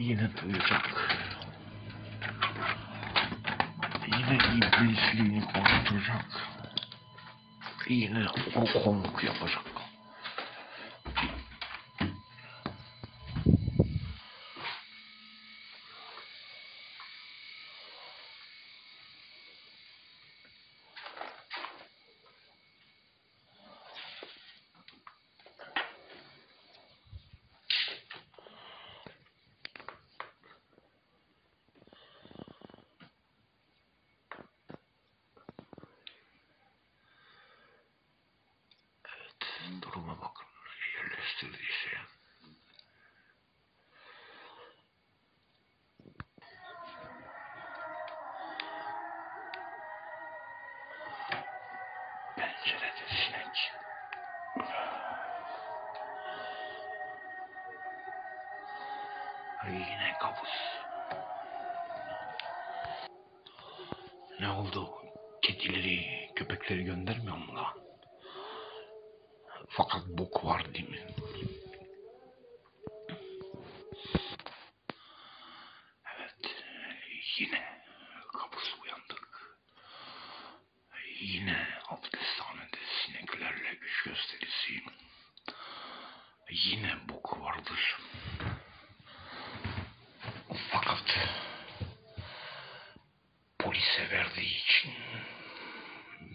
Yine duyacak. Yine iblisliğini konuşacak. Yine o konuk yapacak. Evet, duruma bakın. Yerleştirdiyse. Pencerede sinek. Yine kabus. Ne oldu? Kedileri, köpekleri göndermiyor mu lan? Fakat bok var değil mi? Evet, yine kabus uyandık. Yine abdesthanede sineklerle güç gösterisi. Yine bok vardır. Fakat polise verdiği için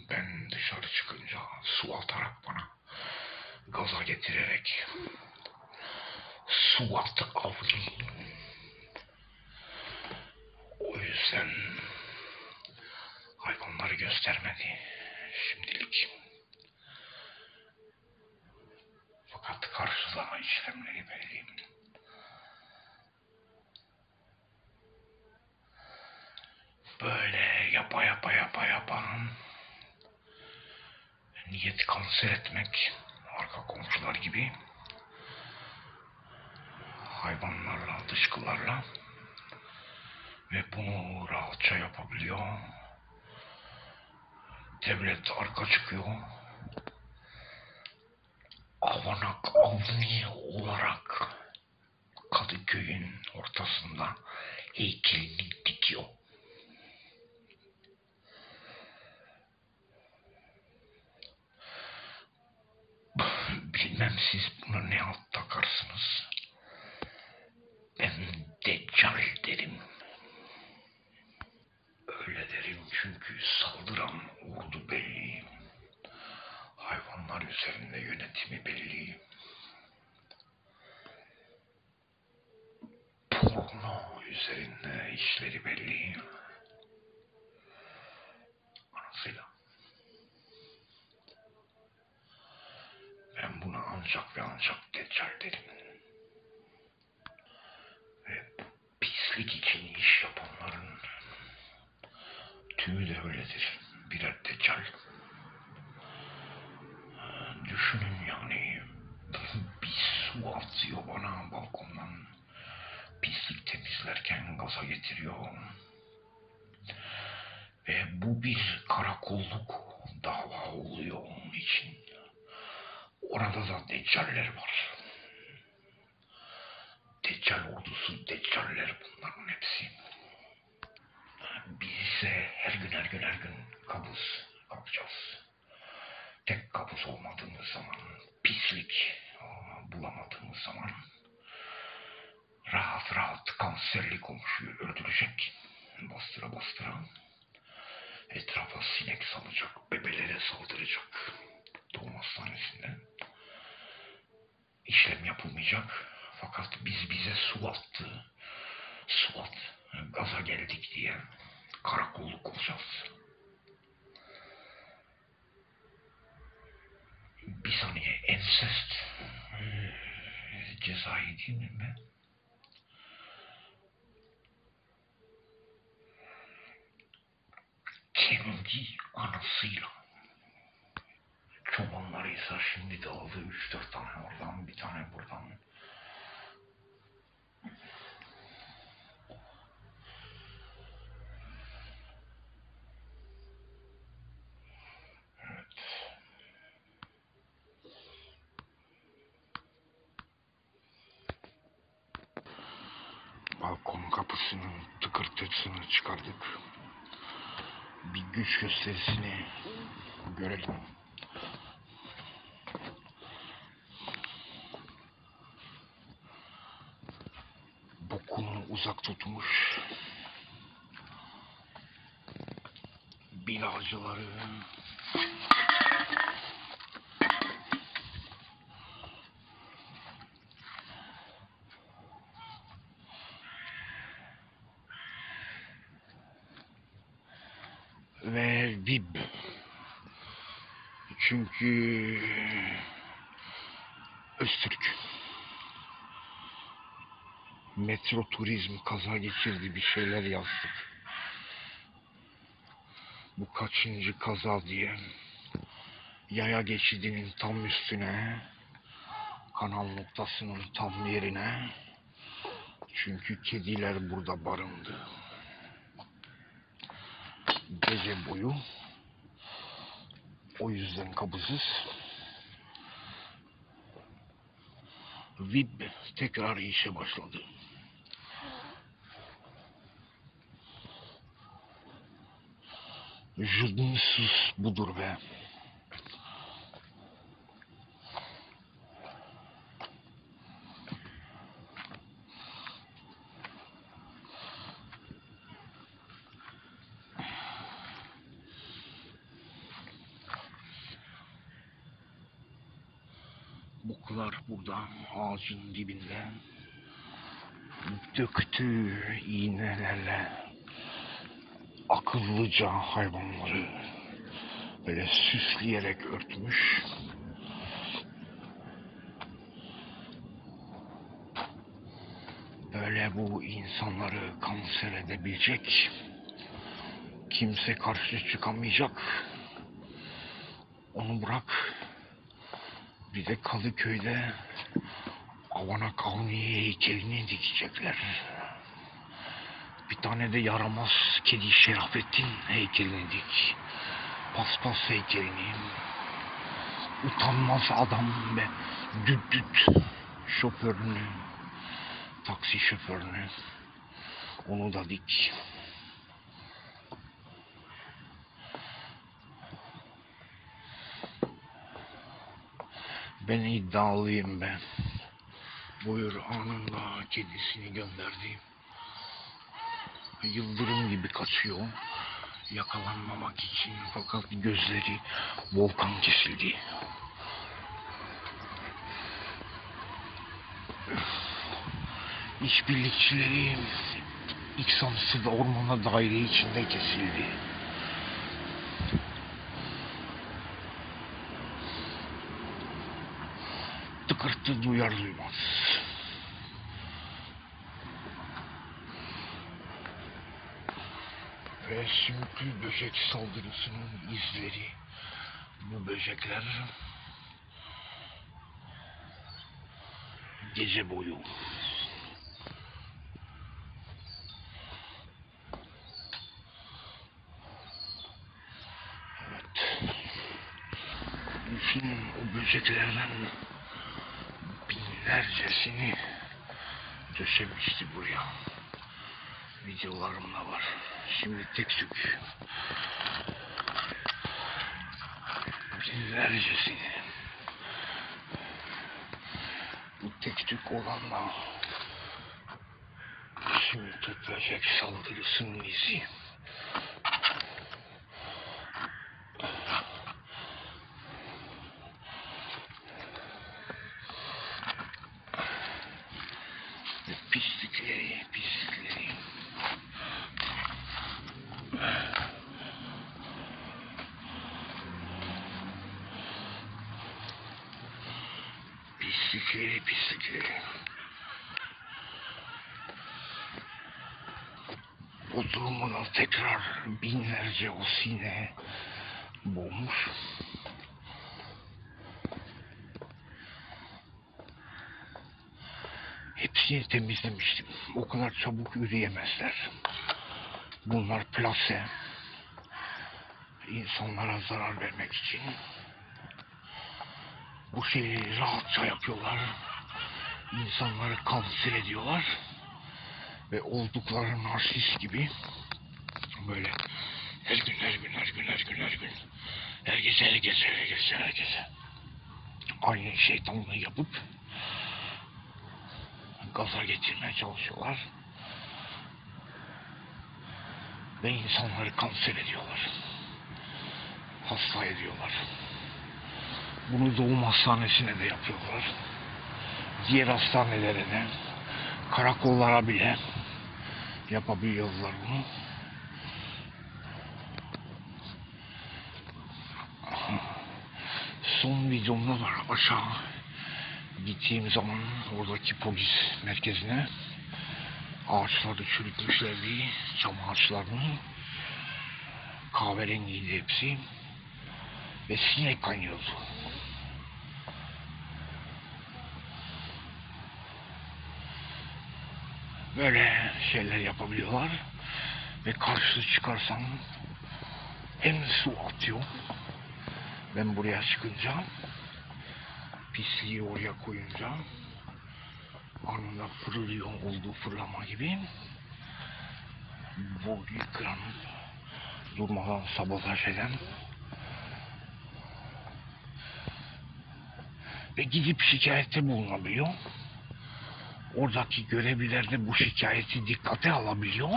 ben dışarı çıkınca su atarak bana gaza getirerek su attı avni. O yüzden hayvanları göstermedi şimdilik. Fakat karşılama işlemleri belli. Böyle yapa yapa yapa yapa niyet kanser etmek arka komşular gibi hayvanlarla dışkılarla ve bunu rahatça yapabiliyor. Devlet arka çıkıyor. Avanak Avni olarak Kadıköy'ün ortasında heykelini dikiyor. Bilmem siz buna ne alt takarsınız. Ben deccal derim. Öyle derim çünkü saldıran ordu belli. Hayvanlar üzerinde yönetimi belli. Porno üzerinde işleri belli. Anasıyla. Ve ancak deccal derim. Ve bu pislik için iş yapanların tümü de öyledir. Birer deccal. Düşünün yani bir su atıyor bana balkondan. Pislik temizlerken gaza getiriyor. Ve bu bir karakolluk dava oluyor onun için. Orada da deccaller var. Ordusu, deccaller bunların hepsi. Biz ise her gün her gün her gün kabus kapacağız. Tek kabus olmadığımız zaman, pislik bulamadığımız zaman rahat rahat kanserli komşuyu öldürecek. Bastıra bastıra. Etrafa sinek salacak, bebelere saldıracak. Doğum hastanesinde. İşlem yapılmayacak. Fakat biz bize su attı. Su at. Gaza geldik diye karakolluk olacağız. Bir saniye ensest cezai değil mi? Kendi anasıyla Çobanlarıysa şimdi dağıldı. Üç dört tane oradan, bir tane buradan. Çıkardık. Bir güç gösterisini görelim. Bokunu uzak tutmuş. Bilacıları ve Vib. Çünkü Öztürk metro turizm kaza geçirdi bir şeyler yazdık. Bu kaçıncı kaza diye yaya geçidinin tam üstüne kanal noktasının tam yerine çünkü kediler burada barındı. Gece boyu o yüzden kabızız. Vib tekrar işe başladı. Judunsus budur be. Buklar burada ağacın dibinde döktü iğnelerle akıllıca hayvanları böyle süsleyerek örtmüş. Böyle bu insanları kanser edebilecek kimse karşı çıkamayacak. Onu bırak. Bir de Kadıköy'de Avana Kavniye heykelini dikecekler. Bir tane de yaramaz kedi Şerafettin heykelini dik. Paspas heykelini. Utanmaz adam ve düt düt şoförünü, taksi şoförünü. Onu da dik. Ben iddialıyım ben. Buyur anında kedisini gönderdi. Yıldırım gibi kaçıyor. Yakalanmamak için fakat gözleri volkan kesildi. İşbirlikçileri İksamsı da ormana daire içinde kesildi. Tıkırtı duyar duymaz. Ve sümüklü böcek saldırısının izleri. Bu böcekler gece boyu Evet. Düşünün o böceklerden binlercesini döşemişti buraya. Videolarımda var. Şimdi tek tük. Binlercesini. Bu tek tük olanla şimdi böcek saldırısının izi. Temizlemiştim. O kadar çabuk yürüyemezler. Bunlar plase. İnsanlara zarar vermek için. Bu şeyleri rahatça yapıyorlar. İnsanları kanser ediyorlar. Ve oldukları narsist gibi böyle her gün her gün her gün her gün her gün her gece her gece her gece her gece aynı şeytanlığı yapıp gaza getirmeye çalışıyorlar. Ve insanları kanser ediyorlar. Hasta ediyorlar. Bunu doğum hastanesine de yapıyorlar. Diğer hastanelere de, karakollara bile yapabiliyorlar bunu. Son videomda var aşağı gittiğim zaman oradaki polis merkezine ağaçları çürütmüşlerdi. Çam ağaçlarını. Kahverengiydi hepsi. Ve sinek kaynıyordu. Böyle şeyler yapabiliyorlar. Ve karşı çıkarsam hem su atıyor. Ben buraya çıkınca pisliği oraya koyunca anında fırlıyor olduğu fırlama gibi bu yıkıran durmadan sabotaj eden ve gidip şikayette bulunabiliyor. Oradaki görevliler de bu şikayeti dikkate alabiliyor.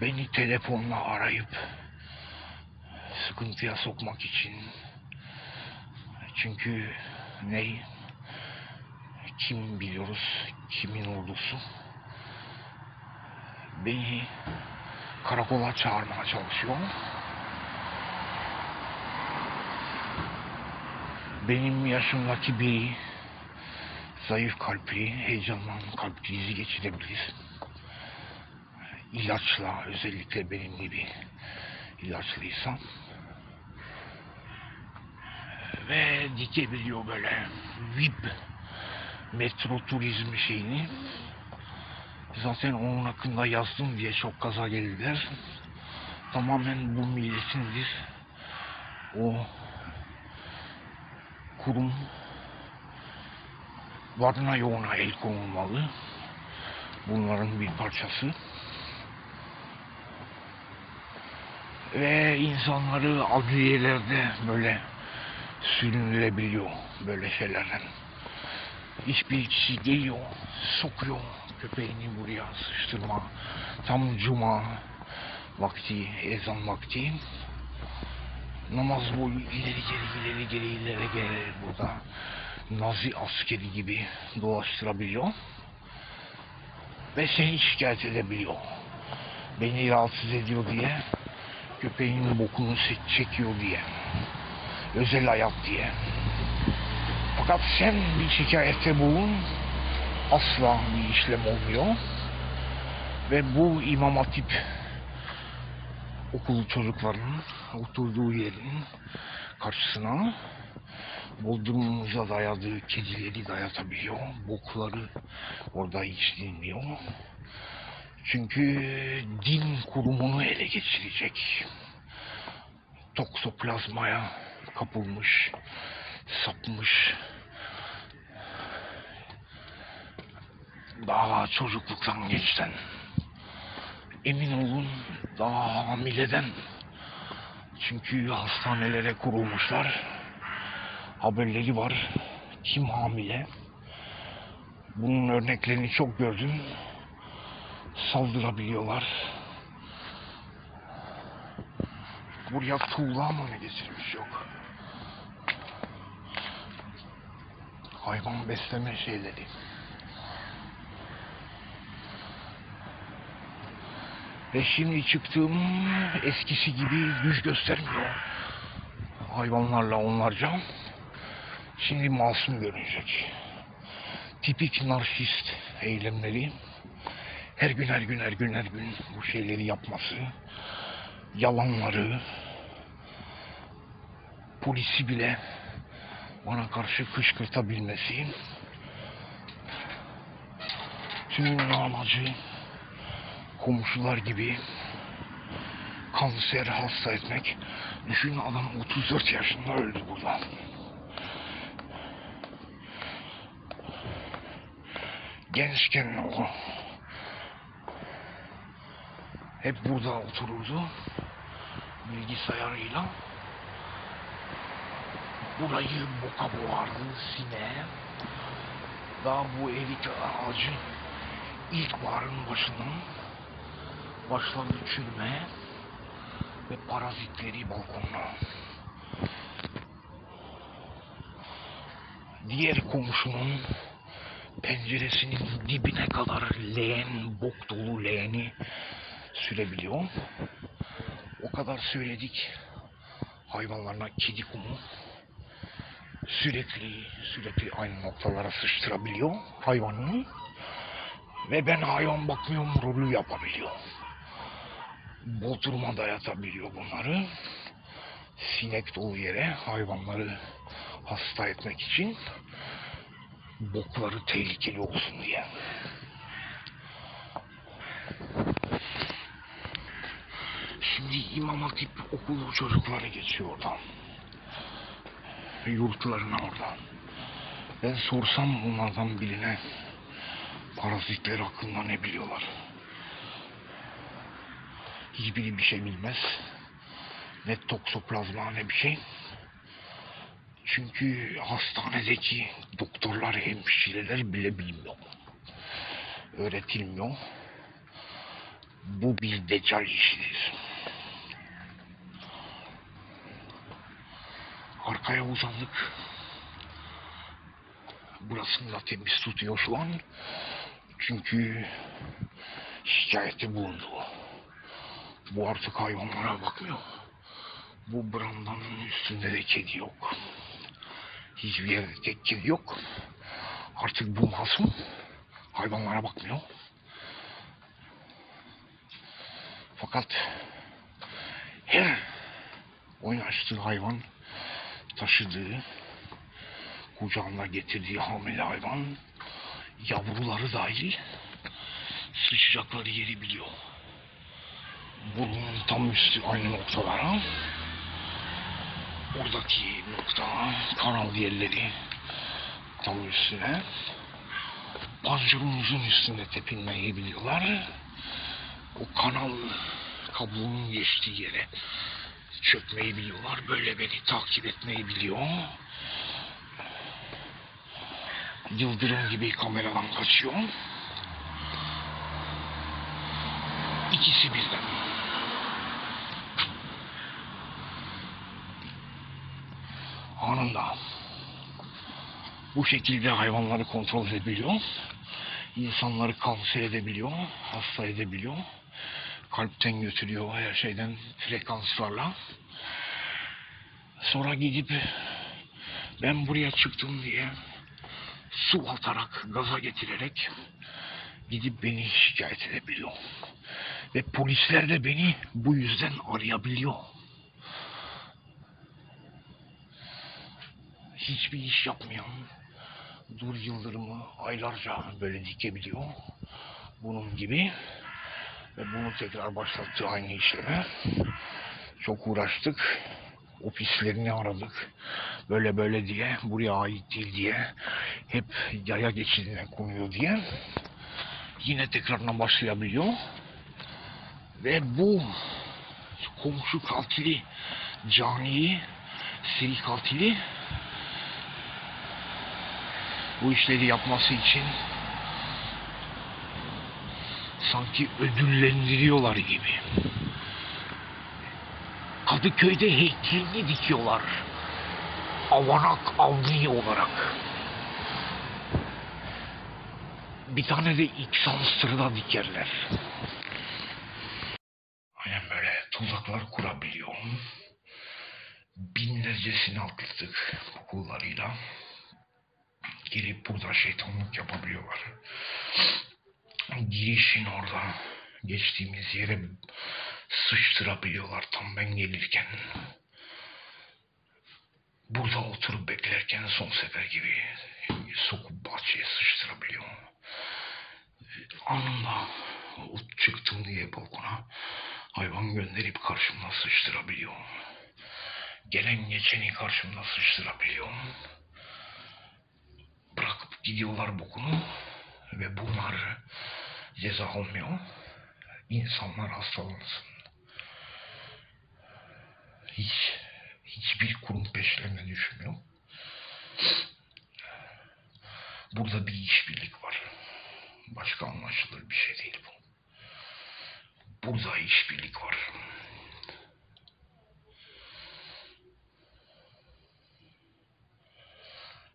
Beni telefonla arayıp sıkıntıya sokmak için çünkü ne kim biliyoruz kimin ordusu beni karakola çağırmaya çalışıyor. Benim yaşımdaki bir zayıf kalpli, heyecandan kalp krizi geçirebilir. İlaçla özellikle benim gibi ilaçlıysam ve dikebiliyor böyle VIP metro turizmi şeyini. Zaten onun hakkında yazdım diye çok kaza geldiler. Tamamen bu milletindir. O kurum varına yoğuna el konulmalı. Bunların bir parçası. Ve insanları adliyelerde böyle sürünülebiliyor böyle şeylerden. Hiçbir kişi geliyor, sokuyor köpeğini buraya sıçtırma. Tam cuma vakti, ezan vakti. Namaz boyu ileri geri ileri geri ileri geri burada Nazi askeri gibi dolaştırabiliyor. Ve seni şikayet edebiliyor. Beni rahatsız ediyor diye köpeğin bokunu çekiyor diye özel hayat diye. Fakat sen bir şikayette bulun asla bir işlem olmuyor. Ve bu İmam Hatip okulu çocukların oturduğu yerin karşısına Bodrumumuza dayadığı kedileri dayatabiliyor. Bokları orada içilmiyor. Çünkü din kurumunu ele geçirecek. Toksoplazmaya kapılmış, sapmış. Daha çocukluktan geçten. Emin olun daha hamileden. Çünkü hastanelere kurulmuşlar. Haberleri var. Kim hamile? Bunun örneklerini çok gördüm. Saldırabiliyorlar. Buraya tuğla mı getirmiş yok. Hayvan besleme şeyleri. Ve şimdi çıktığım eskisi gibi güç göstermiyor. Hayvanlarla onlarca. Şimdi masum görünecek. Tipik narsist eylemleri. Her gün her gün her gün her gün bu şeyleri yapması. Yalanları. Polisi bile bana karşı kışkırtabilmesi. Tümünün amacı komşular gibi kanser hasta etmek. Düşün adam 34 yaşında öldü burada. Gençken o hep burada otururdu bilgisayarıyla. Burayı boka boğardı sineğe. Daha bu erik ağacı ilkbaharın başından başladı çürümeye ve parazitleri balkonda. Diğer komşunun penceresinin dibine kadar leğen, bok dolu leğeni sürebiliyor. O kadar söyledik hayvanlarına kedi kumu sürekli sürekli aynı noktalara sıçtırabiliyor hayvanını ve ben hayvan bakmıyorum rolü yapabiliyor. Bodruma dayatabiliyor bunları. Sinek dolu yere hayvanları hasta etmek için bokları tehlikeli olsun diye. Şimdi İmam Hatip okulu çocukları geçiyor oradan. Yurtlarına oradan. Ben sorsam bunlardan birine parazitler hakkında ne biliyorlar? Hiçbiri bir şey bilmez. Ne toksoplazma ne bir şey. Çünkü hastanedeki doktorlar, hemşireler bile bilmiyor. Öğretilmiyor. Bu bir deccal işidir. Arkaya uzandık. Burasını da temiz tutuyor şu an. Çünkü şikayeti bulundu. Bu artık hayvanlara bakmıyor. Bu brandanın üstünde de kedi yok. Hiçbir yerde tek kedi yok. Artık bu masum hayvanlara bakmıyor. Fakat her oynaştığı hayvan taşıdığı, kucağına getirdiği hamile hayvan yavruları dahil sıçacakları yeri biliyor. Burnunun tam üstü aynı noktalara. Oradaki nokta kanal yerleri tam üstüne. Panjurumuzun üstünde tepinmeyi biliyorlar. O kanal kabuğunun geçtiği yere çökmeyi biliyorlar. Böyle beni takip etmeyi biliyor. Yıldırım gibi kameradan kaçıyor. İkisi birden. Anında. Bu şekilde hayvanları kontrol edebiliyor. İnsanları kanser edebiliyor, hasta edebiliyor. Kalpten götürüyor her şeyden frekanslarla. Sonra gidip ben buraya çıktım diye su atarak, gaza getirerek gidip beni şikayet edebiliyor. Ve polisler de beni bu yüzden arayabiliyor. Hiçbir iş yapmayan dur yıldırımı aylarca böyle dikebiliyor. Bunun gibi. Ve bunu tekrar başlattı aynı işleme. Çok uğraştık. Ofislerini aradık. Böyle böyle diye, buraya ait değil diye. Hep yaya geçidine konuyor diye. Yine tekrardan başlayabiliyor. Ve bu komşu katili, caniyi, seri katili bu işleri yapması için sanki ödüllendiriyorlar gibi. Kadıköy'de heykelini dikiyorlar. Avanak Avni olarak. Bir tane de İksansır'da dikerler. Aynen böyle tuzaklar kurabiliyor. Binlercesini atlattık bu kullarıyla. Girip burada şeytanlık yapabiliyorlar. Girişin orada geçtiğimiz yere sıçtırabiliyorlar tam ben gelirken. Burada oturup beklerken son sefer gibi sokup bahçeye sıçtırabiliyor. Anında çıktım diye balkona hayvan gönderip karşımda sıçtırabiliyorum. Gelen geçeni karşımda sıçtırabiliyorum. Bırakıp gidiyorlar bokunu ve bunlar ceza almıyor. İnsanlar hastalansın. Hiç, hiçbir kurum peşlerine düşmüyor. Burada bir işbirlik var. Başka anlaşılır bir şey değil bu. Burada işbirlik var.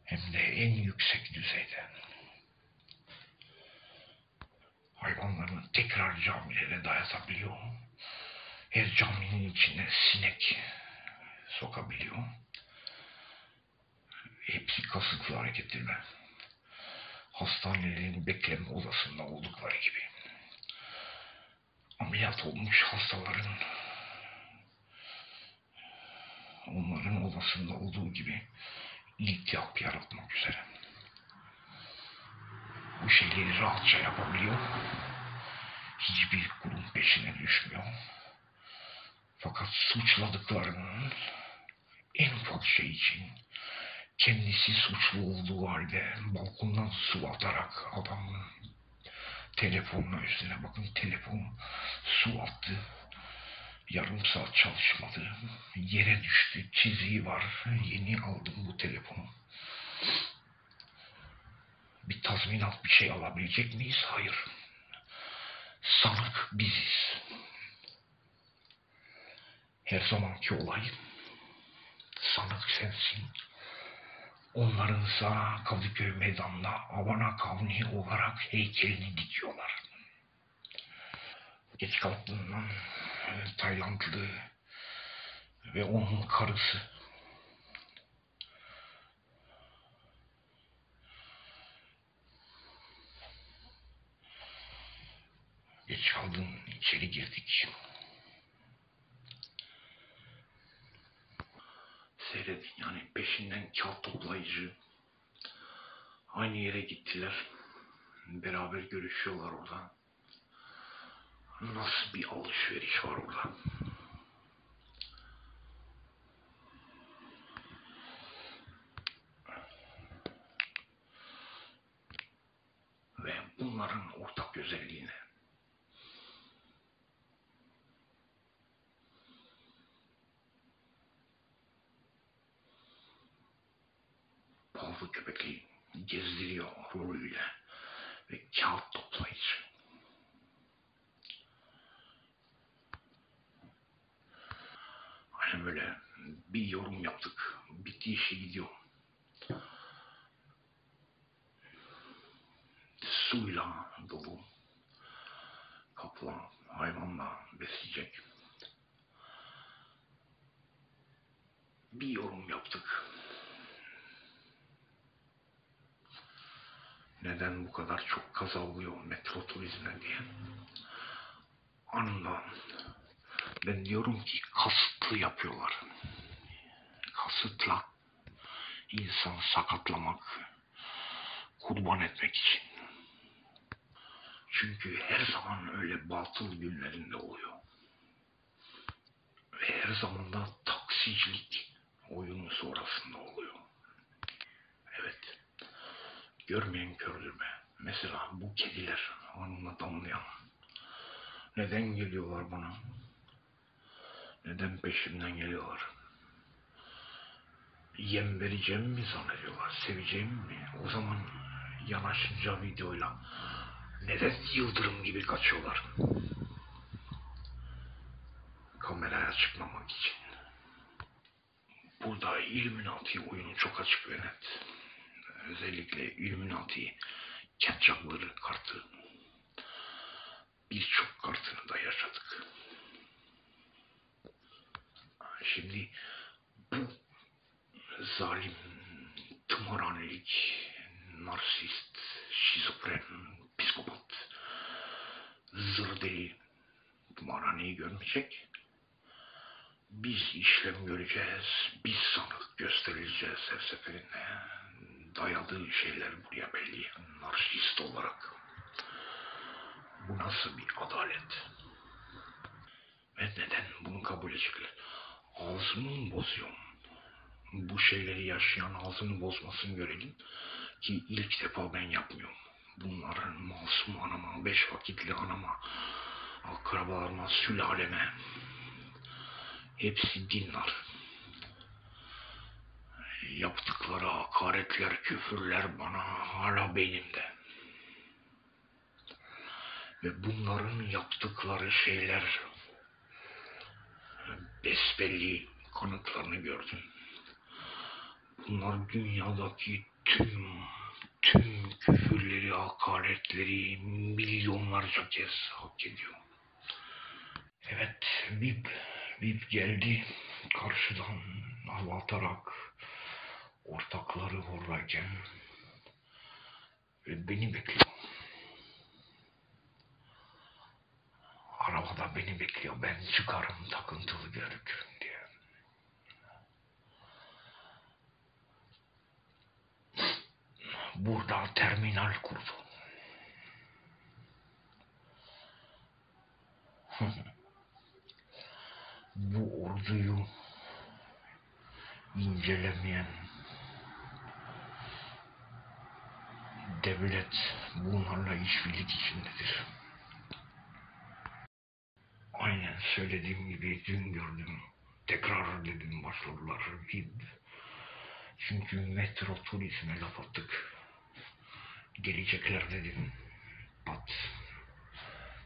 Hem de en yüksek düzeyde. Hayvanlarını tekrar camilere dayatabiliyor. Her caminin içine sinek sokabiliyor. Hepsi kasıtlı hareketler. Hastanelerin bekleme odasında oldukları gibi. Ameliyat olmuş hastaların onların odasında olduğu gibi iltihap yaratmak üzere. Bu şeyleri rahatça yapabiliyor. Hiçbir kurum peşine düşmüyor. Fakat suçladıklarının en ufak şey için kendisi suçlu olduğu halde balkondan su atarak adamın telefonuna üstüne bakın telefon su attı. Yarım saat çalışmadı. Yere düştü. Çiziği var. Yeni aldım bu telefonu. Bir tazminat bir şey alabilecek miyiz? Hayır. Sanık biziz. Her zamanki olay sanık sensin. Onların sana Kadıköy meydanında Avana Kavni olarak heykelini dikiyorlar. Geç kalktığından e, Taylandlı ve onun karısı Geç kaldın içeri girdik. Seyredin yani peşinden kağıt toplayıcı. Aynı yere gittiler. Beraber görüşüyorlar orada. Nasıl bir alışveriş var orada? Ve bunların ortak özelliği ne? Köpekli gezdiriyor rolüyle ve kağıt toplayıcı. Hani böyle bir yorum yaptık. Bitti işe gidiyor. Suyla dolu. Kaplan hayvanla besleyecek. Bir yorum yaptık. Neden bu kadar çok kaza oluyor metro turizmine diye. Anından ben diyorum ki kasıtlı yapıyorlar. Kasıtla insan sakatlamak, kurban etmek için. Çünkü her zaman öyle batıl günlerinde oluyor. Ve her zaman da taksicilik oyunu sonrasında oluyor. Görmeyen kördür be. Mesela bu kediler hanımla damlayan. Neden geliyorlar bana? Neden peşimden geliyorlar? Yem vereceğim mi zannediyorlar? Seveceğim mi? O zaman yanaşınca videoyla neden yıldırım gibi kaçıyorlar? Kameraya çıkmamak için. Burada Illuminati oyunu çok açık ve net. Özellikle Illuminati ketçapları kartı. Birçok kartını da yaşadık. Şimdi bu zalim, tımarhanelik, narsist, şizofren, psikopat, zırdeli tımarhaneyi görmeyecek. Biz işlem göreceğiz, biz sanık gösterileceğiz her seferinde. Dayadığı şeyler buraya belli, narsist olarak. Bu nasıl bir adalet? Ve neden bunu kabul edecekler? Ağzımı mı bozuyorum? Bu şeyleri yaşayan ağzını bozmasını görelim ki ilk defa ben yapmıyorum. Bunların masum anama, beş vakitli anama, akrabalarıma, sülaleme hepsi dinler. Yaptıkları hakaretler, küfürler bana hala beynimde. Ve bunların yaptıkları şeyler besbelli kanıtlarını gördüm. Bunlar dünyadaki tüm tüm küfürleri, hakaretleri milyonlarca kez hak ediyor. Evet, Vip, Vip geldi karşıdan hava atarak ortakları oradayken ve beni bekliyor. Arabada beni bekliyor. Ben çıkarım takıntılı gözükürüm diye. Burada terminal kurdu. Bu orduyu incelemeyen devlet bunlarla işbirlik içindedir. Aynen söylediğim gibi dün gördüm. Tekrar dedim başladılar. Çünkü metro turizme laf attık. Gelecekler dedim. Pat.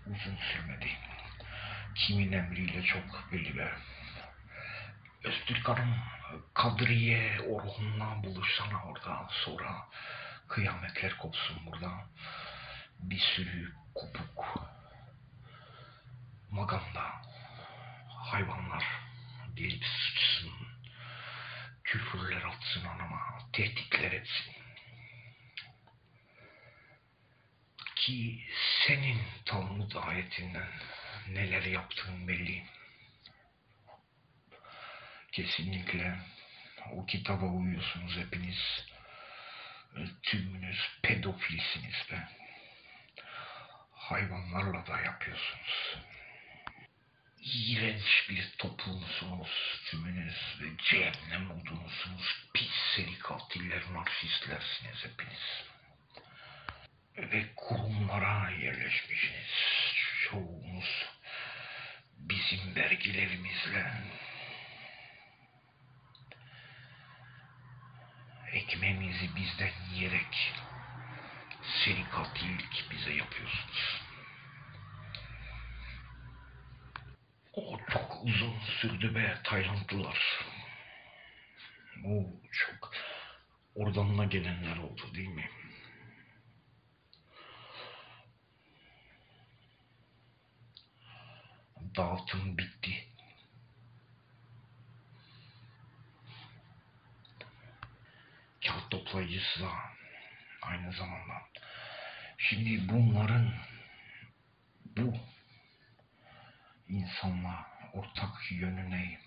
Uzun sürmedi. Kimin emriyle çok belli be. Öztürk Hanım Kadriye Orhun'la buluşsana orada. Sonra kıyametler kopsun burada. Bir sürü kopuk maganda hayvanlar gelip sıçsın. Küfürler atsın anama. Tehditler etsin. Ki senin Talmud ayetinden neler yaptığın belli. Kesinlikle o kitaba uyuyorsunuz hepiniz. Tümünüz pedofilsiniz be. Hayvanlarla da yapıyorsunuz. İğrenç bir toplumsunuz tümünüz ve cehennem odunsunuz. Pis seri katiller, narsistlersiniz hepiniz. Ve kurumlara yerleşmişsiniz. Çoğunuz bizim vergilerimizle ekmeğimizi bizden yiyerek seri katillik bize yapıyorsunuz. O çok uzun sürdü be Taylandlılar. O çok oradan da gelenler oldu değil mi? Dağıtım bitti. Kağıt toplayıcısı da aynı zamanda. Şimdi bunların bu insanla ortak yönü ne?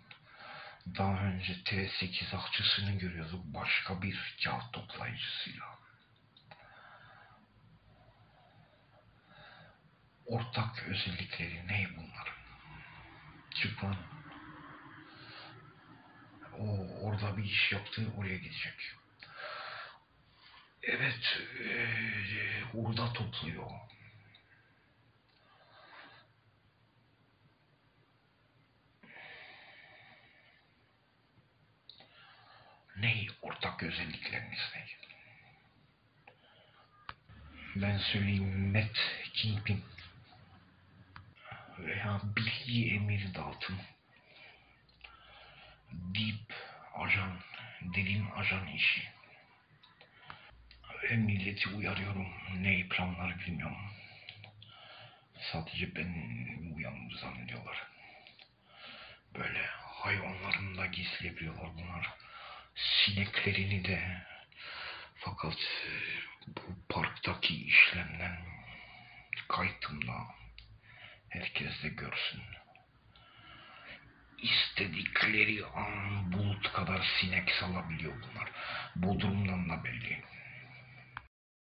Daha önce T8 akçısını görüyorduk başka bir kağıt toplayıcısıyla. Ortak özellikleri ne bunların? Çıkman. O orada bir iş yaptı oraya gidecek. Evet, eee orada topluyor. Ne ortak özellikleriniz ne? Ben söyleyeyim Matt Kingpin veya bilgi emir dağıtım. Deep ajan, derin ajan işi. Milleti uyarıyorum. Ne planlar bilmiyorum. Sadece ben uyanmış zannediyorlar. Böyle hayvanlarını da gizleyebiliyorlar bunlar. Sineklerini de. Fakat bu parktaki işlemden kayıtımda herkes de görsün. İstedikleri an bulut kadar sinek salabiliyor bunlar. Bodrum'dan da belli.